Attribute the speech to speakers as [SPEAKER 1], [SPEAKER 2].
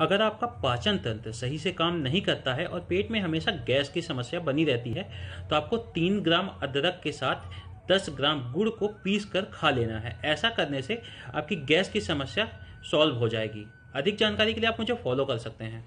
[SPEAKER 1] अगर आपका पाचन तंत्र सही से काम नहीं करता है और पेट में हमेशा गैस की समस्या बनी रहती है तो आपको तीन ग्राम अदरक के साथ दस ग्राम गुड़ को पीस कर खा लेना है। ऐसा करने से आपकी गैस की समस्या सॉल्व हो जाएगी। अधिक जानकारी के लिए आप मुझे फॉलो कर सकते हैं।